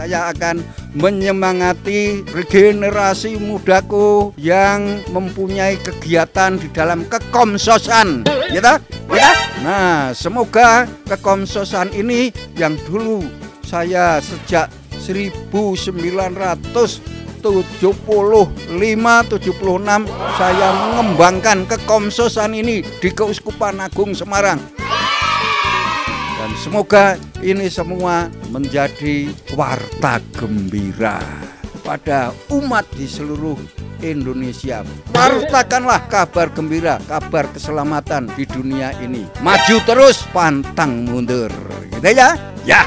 saya akan menyemangati regenerasi mudaku yang mempunyai kegiatan di dalam kekomsosan. Ya tak? Ya? Nah, semoga kekomsosan ini yang dulu saya sejak 1975 76 saya mengembangkan kekomsosan ini di Keuskupan Agung Semarang. Dan semoga ini semua menjadi warta gembira pada umat di seluruh Indonesia. Wartakanlah kabar gembira, kabar keselamatan di dunia ini. Maju terus, pantang mundur. Gitu ya? Ya.